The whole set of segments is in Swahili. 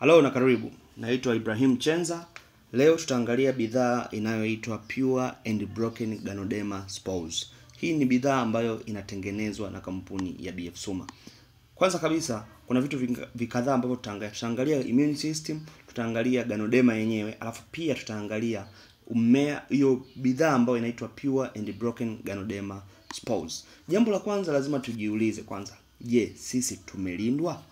Halo na karibu. Naitwa Ibrahim Chenza. Leo tutaangalia bidhaa inayoitwa Pure and Broken Ganoderma Spores. Hii ni bidhaa ambayo inatengenezwa na kampuni ya BF Suma. Kwanza kabisa kuna vitu vikadhaa ambavyo tutaangalia. Tutaangalia immune system, tutaangalia Ganoderma yenyewe, alafu pia tutaangalia mmea hiyo bidhaa ambayo inaitwa Pure and Broken Ganoderma Spores. Jambo la kwanza lazima tujiulize kwanza, je, sisi tumelindwa?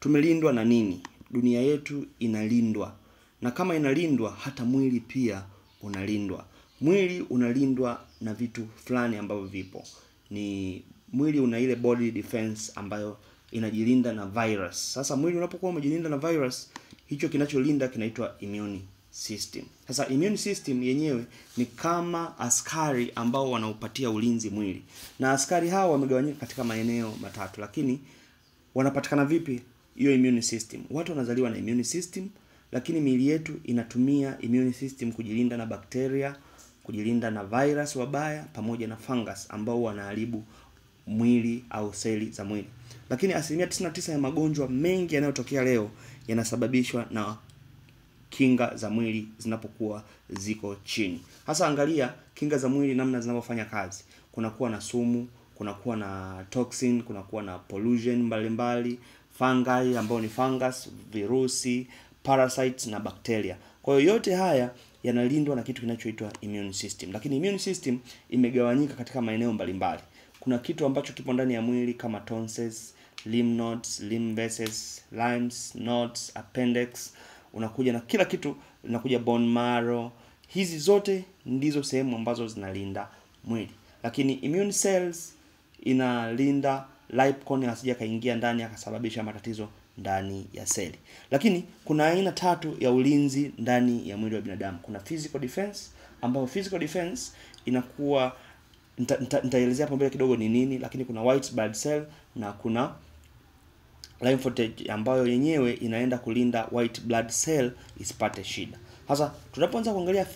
Tumelindwa na nini? Dunia yetu inalindwa, na kama inalindwa, hata mwili pia unalindwa. Mwili unalindwa na vitu fulani ambavyo vipo, ni mwili una ile body defense ambayo inajilinda na virus. Sasa mwili unapokuwa umejilinda na virus, hicho kinacholinda kinaitwa immune system. Sasa immune system yenyewe ni kama askari ambao wanaupatia ulinzi mwili, na askari hao wamegawanyika katika maeneo matatu, lakini wanapatikana vipi hiyo immune system? Watu wanazaliwa na immune system, lakini miili yetu inatumia immune system kujilinda na bakteria, kujilinda na virus wabaya, pamoja na fungus ambao wanaharibu mwili au seli za mwili. Lakini asilimia 99 ya magonjwa mengi yanayotokea leo yanasababishwa na kinga za mwili zinapokuwa ziko chini. Hasa angalia kinga za mwili namna zinavyofanya kazi. Kunakuwa na sumu, kunakuwa na toxin, kunakuwa na pollution mbalimbali, fungi ambao ni fungus, virusi, parasites na bakteria. Kwa hiyo yote haya yanalindwa na kitu kinachoitwa immune system. Lakini immune system imegawanyika katika maeneo mbalimbali. Kuna kitu ambacho kipo ndani ya mwili kama tonsils, lymph nodes, lymph vessels, limes, nodes, appendix, unakuja na kila kitu, unakuja bone marrow. Hizi zote ndizo sehemu ambazo zinalinda mwili, lakini immune cells inalinda Lipcon asija kaingia ndani akasababisha matatizo ndani ya seli. Lakini kuna aina tatu ya ulinzi ndani ya mwili wa binadamu. Kuna physical defense, ambayo physical defense inakuwa nita- nita- nitaelezea hapo mbele kidogo ni nini, lakini kuna white blood cell na kuna lymphocyte ambayo yenyewe inaenda kulinda white blood cell isipate shida. Sasa tunapoanza kuangalia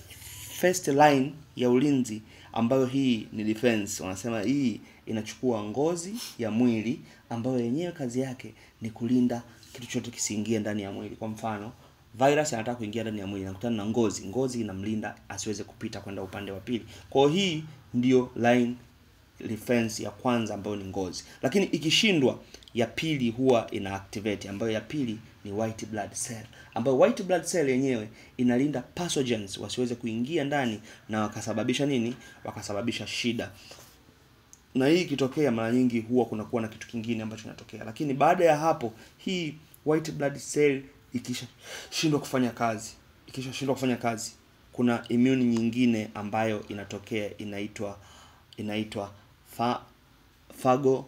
first line ya ulinzi ambayo hii ni defense, wanasema hii inachukua ngozi ya mwili ambayo yenyewe kazi yake ni kulinda kitu chote kisiingie ndani ya mwili. Kwa mfano, virus anataka kuingia ndani ya mwili, anakutana na ngozi, ngozi inamlinda asiweze kupita kwenda upande wa pili. Kwa hii ndio line defense ya kwanza ambayo ni ngozi, lakini ikishindwa, ya pili huwa ina activate, ambayo ya pili ni white blood cell, ambayo white blood cell yenyewe inalinda pathogens wasiweze kuingia ndani na wakasababisha nini, wakasababisha shida na hii ikitokea mara nyingi huwa kunakuwa na kitu kingine ambacho kinatokea, lakini baada ya hapo hii white blood cell ikishashindwa kufanya kazi, ikishashindwa kufanya kazi, kuna immune nyingine ambayo inatokea inaitwa inaitwa fa, fago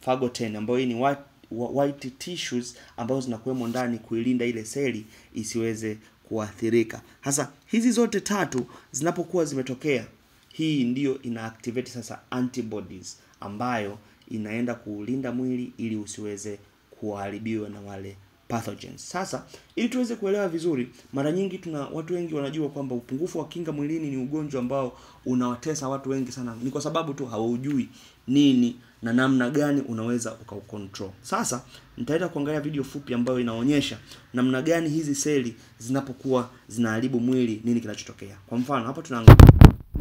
phagoten ambayo hii ni white, white tissues ambazo zinakuwemo ndani kuilinda ile seli isiweze kuathirika. Sasa hizi zote tatu zinapokuwa zimetokea, hii ndiyo inaactivate sasa antibodies ambayo inaenda kuulinda mwili ili usiweze kuharibiwa na wale pathogens. Sasa ili tuweze kuelewa vizuri, mara nyingi tuna watu wengi wanajua kwamba upungufu wa kinga mwilini ni ugonjwa ambao unawatesa watu wengi sana, ni kwa sababu tu hawaujui nini na namna gani unaweza ukaucontrol. Sasa nitaenda kuangalia video fupi ambayo inaonyesha namna gani hizi seli zinapokuwa zinaharibu mwili, nini kinachotokea. Kwa mfano hapa tunaangalia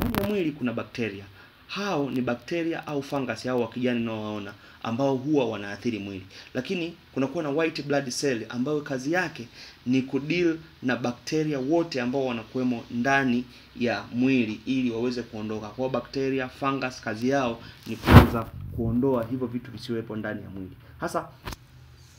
ndani ya mwili kuna bakteria. Hao ni bakteria au fungus hao wa kijani unaowaona ambao huwa wanaathiri mwili, lakini kunakuwa na white blood cell ambayo kazi yake ni kudeal na bakteria wote ambao wanakuwemo ndani ya mwili ili waweze kuondoka. Kwa bakteria, fungus kazi yao ni kuweza kuondoa hivyo vitu visiwepo ndani ya mwili. Hasa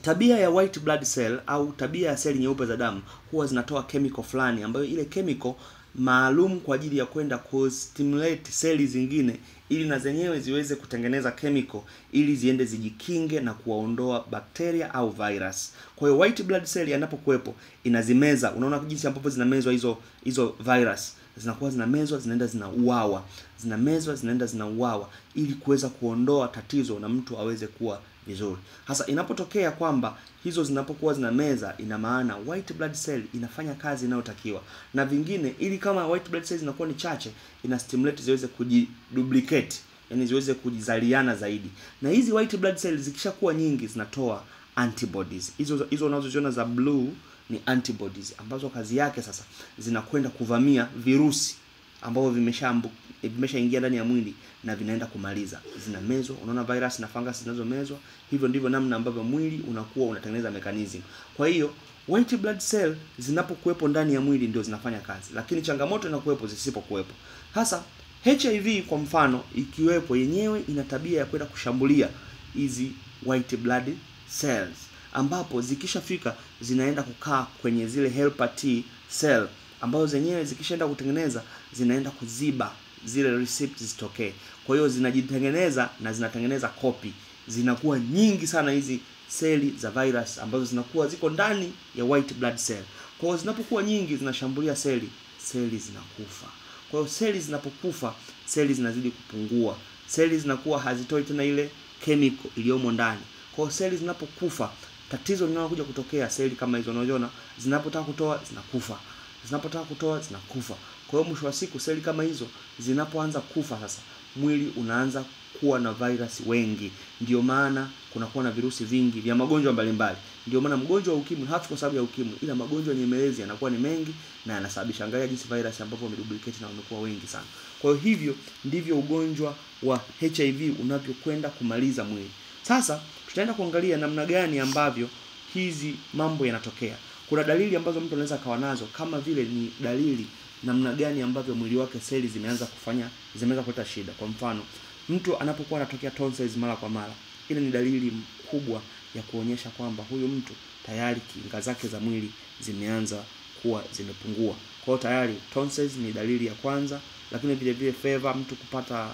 tabia ya white blood cell au tabia ya seli nyeupe za damu huwa zinatoa chemical fulani ambayo ile chemical maalum kwa ajili ya kwenda kustimulate seli zingine ili na zenyewe ziweze kutengeneza chemical ili ziende zijikinge na kuwaondoa bakteria au virus. Kwa hiyo white blood cell yanapokuwepo inazimeza. Unaona jinsi ambavyo zinamezwa hizo hizo virus zinakuwa zinamezwa zinaenda zinauawa, zinamezwa zinaenda zinauawa. Ili kuweza kuondoa tatizo na mtu aweze kuwa vizuri. Hasa inapotokea kwamba hizo zinapokuwa zinameza, ina maana white blood cell inafanya kazi inayotakiwa, na vingine, ili kama white blood cells zinakuwa ni chache, ina stimulate ziweze kujiduplicate, yani ziweze kujizaliana zaidi, na hizi white blood cells zikishakuwa nyingi zinatoa antibodies. Hizo hizo unazoziona za blue ni antibodies ambazo kazi yake sasa zinakwenda kuvamia virusi ambavyo vimeshaingia vimeshaingia ndani ya mwili na vinaenda kumaliza. Zinamezwa unaona virus na fungus zinazomezwa hivyo ndivyo namna ambavyo mwili unakuwa unatengeneza mechanism. Kwa hiyo white blood cell zinapokuwepo ndani ya mwili ndio zinafanya kazi lakini changamoto inakuwepo zisipokuwepo. Hasa hiv kwa mfano ikiwepo yenyewe ina tabia ya kwenda kushambulia hizi white blood cells ambapo zikishafika zinaenda kukaa kwenye zile helper T cell ambazo zenyewe zikishaenda kutengeneza zinaenda kuziba zile receipt zitokee. Kwa hiyo zinajitengeneza na zinatengeneza copy, zinakuwa nyingi sana hizi seli za virus ambazo zinakuwa ziko ndani ya white blood cell. Kwa hiyo zinapokuwa nyingi zinashambulia seli, seli zinakufa. Kwa hiyo seli zinapokufa, seli zinazidi kupungua, seli zinakuwa hazitoi tena ile chemical iliyomo ndani. Kwa hiyo seli zinapokufa, tatizo linalokuja kutokea, seli kama hizo unaziona zinapotaka kutoa zinakufa, zinapotaka kutoa zinakufa. Kwa hiyo mwisho wa siku seli kama hizo zinapoanza kufa, sasa mwili unaanza kuwa na virus wengi. Ndio maana kunakuwa na virusi vingi vya magonjwa mbalimbali. Ndio maana mgonjwa wa ukimwi hafi kwa sababu ya ukimwi, ila magonjwa nyemelezi yanakuwa ni mengi na yanasababisha. Angalia jinsi virus ambapo wameduplicate na wamekuwa wengi sana. Kwa hiyo hivyo ndivyo ugonjwa wa HIV unavyokwenda kumaliza mwili. Sasa tutaenda kuangalia namna gani ambavyo hizi mambo yanatokea. Kuna dalili ambazo mtu anaweza akawa nazo, kama vile ni dalili namna gani ambavyo mwili wake seli zimeanza kufanya zimeanza kuleta shida. Kwa mfano, mtu anapokuwa anatokea tonsils mara kwa mara, ile ni dalili kubwa ya kuonyesha kwamba huyu mtu tayari kinga zake za mwili zimeanza kuwa zimepungua. Kwa hiyo tayari tonsils ni dalili ya kwanza, lakini vile vile fever, mtu kupata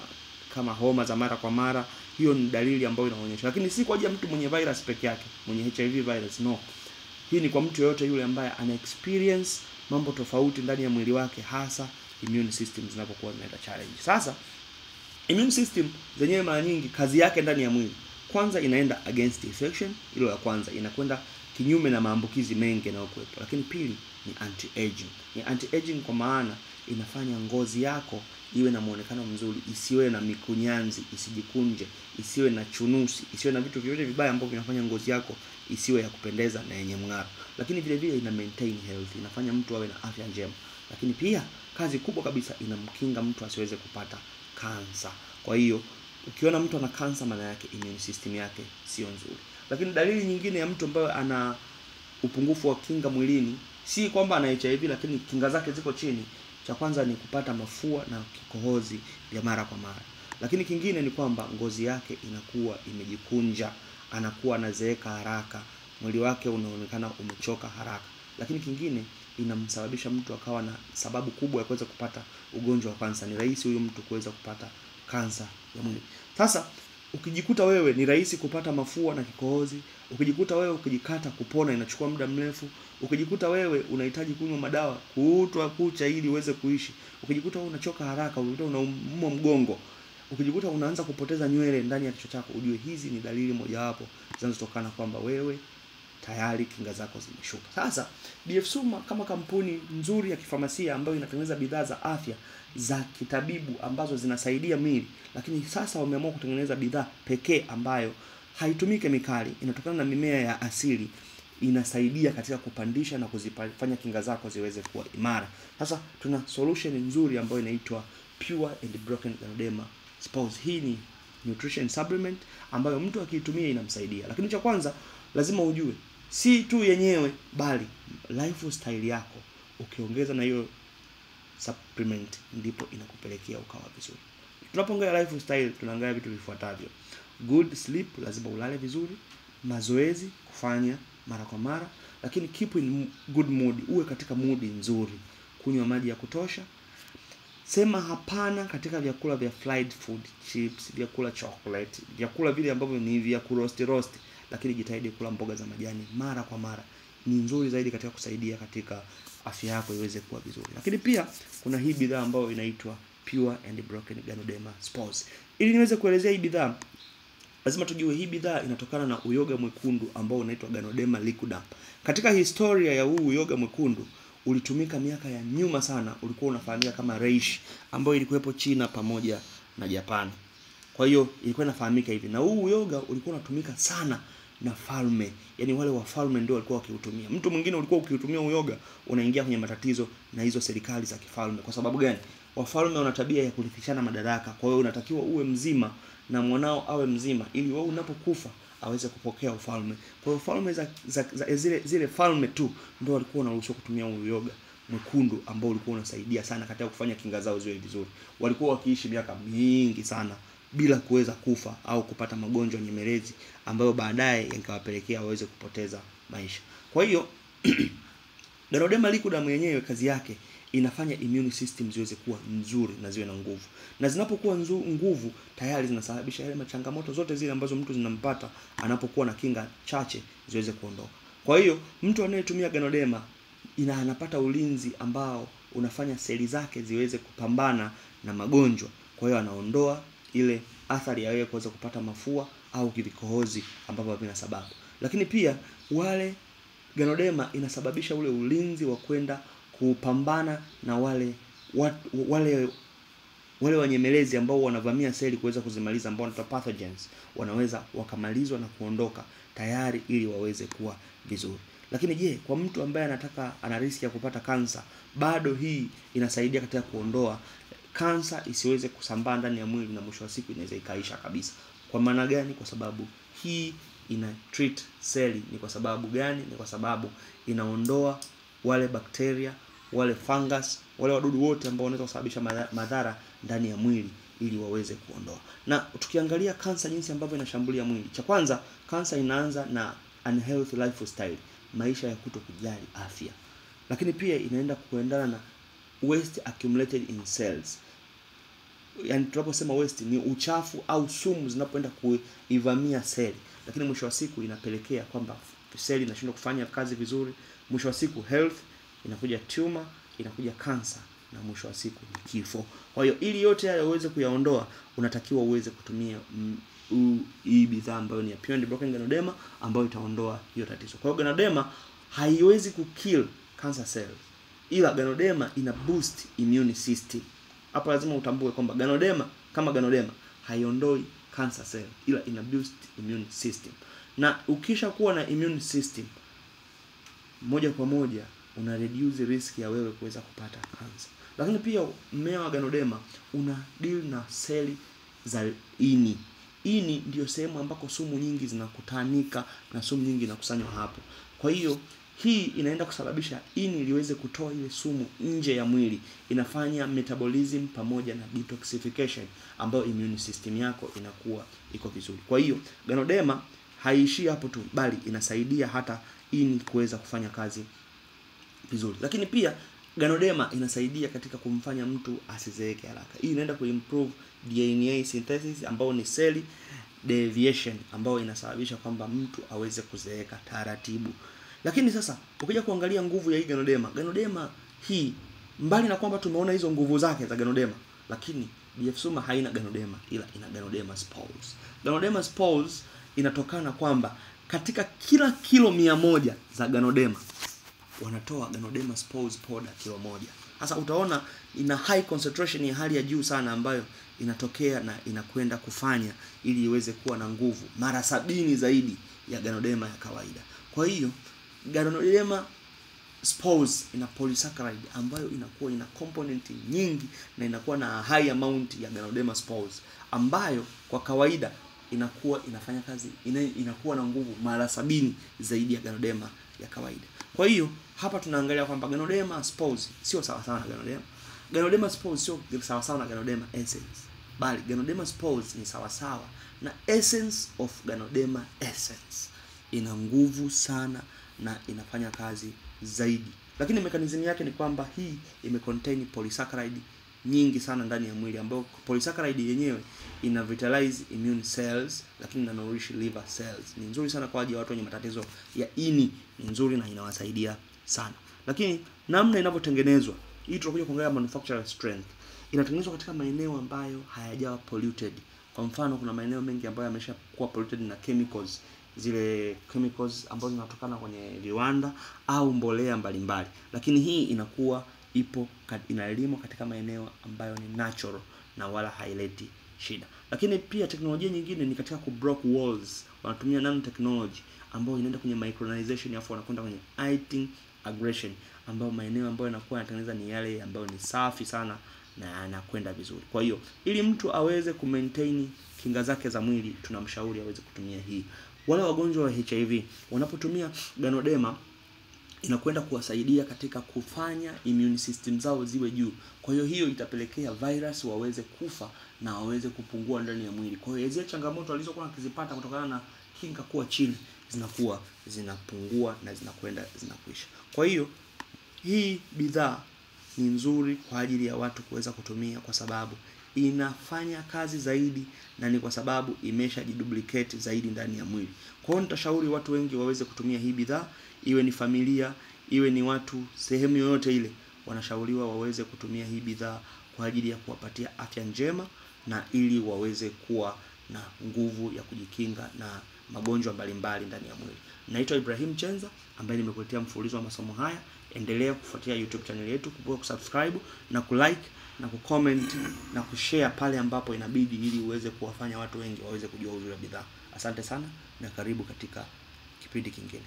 kama homa za mara kwa mara, hiyo ni dalili ambayo inaonyesha. Lakini si kwa ajili ya mtu mwenye virus peke yake, mwenye HIV virus no. Hii ni kwa mtu yoyote yule ambaye ana experience mambo tofauti ndani ya mwili wake, hasa immune system zinapokuwa zinaenda challenge. Sasa immune system zenyewe mara nyingi kazi yake ndani ya mwili kwanza inaenda against infection, hilo la kwanza, inakwenda kinyume na maambukizi mengi yanayokuwepo. Lakini pili ni anti aging. Ni anti aging kwa maana inafanya ngozi yako iwe na muonekano mzuri, isiwe na mikunyanzi, isijikunje, isiwe na chunusi, isiwe na vitu vyote vibaya ambavyo vinafanya ngozi yako isiwe ya kupendeza na yenye mng'aro. Lakini vile vile ina maintain health, inafanya mtu awe na afya njema. Lakini pia kazi kubwa kabisa, inamkinga mtu asiweze kupata kansa. Kwa hiyo ukiona mtu ana kansa, maana yake immune system yake sio nzuri. Lakini dalili nyingine ya mtu ambaye ana upungufu wa kinga mwilini, si kwamba ana HIV, lakini kinga zake ziko chini. Cha kwanza ni kupata mafua na kikohozi vya mara kwa mara. Lakini kingine ni kwamba ngozi yake inakuwa imejikunja, anakuwa anazeeka haraka, mwili wake unaonekana umechoka haraka. Lakini kingine inamsababisha mtu akawa na sababu kubwa ya kuweza kupata ugonjwa wa kansa. Ni rahisi huyu mtu kuweza kupata kansa ya mwili. Sasa ukijikuta wewe ni rahisi kupata mafua na kikohozi, ukijikuta wewe ukijikata kupona inachukua muda mrefu, ukijikuta wewe unahitaji kunywa madawa kuutwa kucha ili uweze kuishi, ukijikuta wewe unachoka haraka, ukijikuta unaumwa mgongo, ukijikuta unaanza kupoteza nywele ndani ya kichwa chako, ujue hizi ni dalili mojawapo zinazotokana kwamba wewe tayari kinga zako zimeshuka. Sasa BF Suma kama kampuni nzuri ya kifamasia ambayo inatengeneza bidhaa za afya za kitabibu ambazo zinasaidia mili, lakini sasa wameamua kutengeneza bidhaa pekee ambayo haitumii kemikali, inatokana na mimea ya asili, inasaidia katika kupandisha na kuzifanya kinga zako ziweze kuwa imara. Sasa tuna solution nzuri ambayo inaitwa Pure and Broken Ganoderma Spores. Hii ni nutrition supplement ambayo mtu akiitumia inamsaidia, lakini cha kwanza lazima ujue si tu yenyewe bali lifestyle yako ukiongeza na hiyo supplement ndipo inakupelekea ukawa vizuri. tunapoongea lifestyle tunaangalia vitu vifuatavyo: good sleep, lazima ulale vizuri, mazoezi kufanya mara kwa mara, lakini keep in good mood, uwe katika mood nzuri, kunywa maji ya kutosha, sema hapana katika vyakula vya fried food, chips, vyakula chocolate, vyakula vile ambavyo ni vya kurosti rosti, roast lakini jitahidi kula mboga za majani mara kwa mara. Ni nzuri zaidi katika kusaidia katika afya yako iweze kuwa vizuri. Lakini pia kuna hii bidhaa ambayo inaitwa Pure and Broken Ganoderma Spores. Ili niweze kuelezea hii bidhaa, lazima tujue hii bidhaa inatokana na uyoga mwekundu ambao unaitwa Ganoderma liquidum. Katika historia ya huu uyoga mwekundu ulitumika miaka ya nyuma sana, ulikuwa unafahamika kama reishi ambayo ilikuwepo China pamoja na Japani. Kwa hiyo ilikuwa inafahamika hivi, na huu uyoga ulikuwa unatumika sana na falme. Yaani wale wafalme ndio walikuwa wakiutumia. Mtu mwingine ulikuwa ukiutumia uyoga unaingia kwenye matatizo na hizo serikali za kifalme. Kwa sababu gani? Wafalme wana tabia ya kurithishana madaraka. Kwa hiyo unatakiwa uwe mzima na mwanao awe mzima ili wewe unapokufa aweze kupokea ufalme. Kwa hiyo falme za, za, za zile zile falme tu ndio walikuwa wanaruhusiwa kutumia uyoga mwekundu ambao ulikuwa unasaidia sana katika kufanya kinga zao ziwe vizuri. Walikuwa wakiishi miaka mingi sana bila kuweza kufa au kupata magonjwa nyemelezi ambayo baadaye yangewapelekea waweze kupoteza maisha kwa hiyo Ganoderma liquidum yenyewe kazi yake inafanya immune system ziweze kuwa nzuri na ziwe na nguvu, na zinapokuwa nguvu tayari zinasababisha yale machangamoto zote zile ambazo mtu zinampata anapokuwa na kinga chache ziweze kuondoka. Kwa hiyo mtu anayetumia Ganoderma ina anapata ulinzi ambao unafanya seli zake ziweze kupambana na magonjwa. Kwa hiyo anaondoa ile athari ya wewe kuweza kupata mafua au kikohozi ambavyo havina sababu. Lakini pia wale Ganoderma inasababisha ule ulinzi wa kwenda kupambana na wale wat, wale wale wanyemelezi ambao wanavamia seli kuweza kuzimaliza ambao wanaitwa pathogens wanaweza wakamalizwa na kuondoka tayari ili waweze kuwa vizuri. Lakini je, kwa mtu ambaye anataka ana ya kupata kansa, bado hii inasaidia katika kuondoa kansa isiweze kusambaa ndani ya mwili na mwisho wa siku inaweza ikaisha kabisa. Kwa maana gani? Kwa sababu hii ina treat seli. Ni kwa sababu gani? Ni kwa sababu inaondoa wale bakteria, wale fungus, wale wadudu wote ambao wanaweza kusababisha madhara ndani ya mwili ili waweze kuondoa. Na tukiangalia kansa jinsi ambavyo inashambulia mwili, cha kwanza kansa inaanza na unhealthy lifestyle, maisha ya kuto kujali afya, lakini pia inaenda kuendana na waste accumulated in cells yani tunaposema waste ni uchafu au sumu zinapoenda kuivamia seli, lakini mwisho wa siku inapelekea kwamba seli inashindwa kufanya kazi vizuri. Mwisho wa siku health inakuja tumor, inakuja cancer na mwisho wa siku ni kifo. Kwa hiyo ili yote haya uweze kuyaondoa, unatakiwa uweze kutumia hii bidhaa ambayo ni ya Pure Broken Ganoderma ambayo itaondoa hiyo tatizo. Kwa hiyo Ganoderma haiwezi kukill cancer cells, ila Ganoderma ina boost immune system. Hapa lazima utambue kwamba ganodema kama ganodema haiondoi cancer cell ila ina boost immune system, na ukisha kuwa na immune system moja kwa moja una reduce risk ya wewe kuweza kupata cancer. Lakini pia mmea wa ganodema una deal na seli za ini. Ini ndio sehemu ambako sumu nyingi zinakutanika na sumu nyingi inakusanywa hapo. Kwa hiyo hii inaenda kusababisha ini liweze kutoa ile sumu nje ya mwili, inafanya metabolism pamoja na detoxification, ambayo immune system yako inakuwa iko vizuri. Kwa hiyo Ganoderma haiishii hapo tu, bali inasaidia hata ini kuweza kufanya kazi vizuri. Lakini pia Ganoderma inasaidia katika kumfanya mtu asizeeke haraka. Hii inaenda kuimprove DNA synthesis ambayo ni cell deviation ambayo inasababisha kwamba mtu aweze kuzeeka taratibu. Lakini sasa ukija kuangalia nguvu ya hii Ganodema, Ganodema hii mbali na kwamba tumeona hizo nguvu zake za Ganodema, lakini BF Suma haina Ganodema ila ina Ganodema spores. Ganodema spores inatokana kwamba katika kila kilo mia moja za Ganodema wanatoa Ganodema spores powder kilo moja. Sasa utaona ina high concentration ya hali ya juu sana ambayo inatokea na inakwenda kufanya ili iweze kuwa na nguvu mara sabini zaidi ya Ganodema ya kawaida. Kwa hiyo Ganoderma spores ina polysaccharide ambayo inakuwa ina component nyingi na inakuwa na high amount ya Ganoderma spores ambayo kwa kawaida inakuwa inafanya kazi ina, inakuwa na nguvu mara sabini zaidi ya Ganoderma ya kawaida. Kwa hiyo hapa tunaangalia kwamba Ganoderma spores sio sawa sawa na Ganoderma. Ganoderma spores sio sawa sawa na Ganoderma essence, bali Ganoderma spores ni sawa sawa na essence of Ganoderma essence. Ina nguvu sana na inafanya kazi zaidi, lakini mekanizmu yake ni kwamba hii imecontain polysaccharide nyingi sana ndani ya mwili, ambayo polysaccharide yenyewe ina vitalize immune cells, lakini ina nourish liver cells. Ni nzuri sana kwa ajili ya watu wenye matatizo ya ini, ni nzuri na inawasaidia sana. Lakini namna inavyotengenezwa hii, tunakuja kuangalia manufacturer strength. Inatengenezwa katika maeneo ambayo hayajawa polluted. Kwa mfano, kuna maeneo mengi ambayo yameshakuwa polluted na chemicals zile chemicals ambazo zinatokana kwenye viwanda au mbolea mbalimbali, lakini hii inakuwa ipo inalimwa katika maeneo ambayo ni natural na wala haileti shida. Lakini pia teknolojia nyingine ni katika ku block walls, wanatumia nano technology ambayo inaenda kwenye micronization, afu wanakwenda kwenye heightened aggression, ambayo maeneo ambayo yanakuwa yanatengeneza ni yale ambayo ni safi sana na anakwenda vizuri. Kwa hiyo ili mtu aweze ku maintain kinga zake za mwili, tunamshauri aweze kutumia hii. Wale wagonjwa wa HIV wanapotumia Ganoderma inakwenda kuwasaidia katika kufanya immune system zao ziwe juu. Kwa hiyo hiyo itapelekea virus waweze kufa na waweze kupungua ndani ya mwili. Kwa hiyo zile changamoto walizokuwa wakizipata kutokana na kinga kuwa chini zinakuwa zinapungua na zinakwenda zinakwisha. Kwa hiyo hii bidhaa ni nzuri kwa ajili ya watu kuweza kutumia kwa sababu inafanya kazi zaidi na ni kwa sababu imeshajiduplicate zaidi ndani ya mwili. Kwa hiyo nitashauri watu wengi waweze kutumia hii bidhaa, iwe ni familia, iwe ni watu sehemu yoyote ile, wanashauriwa waweze kutumia hii bidhaa kwa ajili ya kuwapatia afya njema na ili waweze kuwa na nguvu ya kujikinga na magonjwa mbalimbali ndani ya mwili. Naitwa Ibrahim Chenza ambaye nimekuletea mfululizo wa masomo haya. Endelea kufuatia YouTube channel yetu, kumbuka kusubscribe na kulike na kucomment na kushare pale ambapo inabidi, ili uweze kuwafanya watu wengi waweze kujua uzuri wa bidhaa. Asante sana na karibu katika kipindi kingine.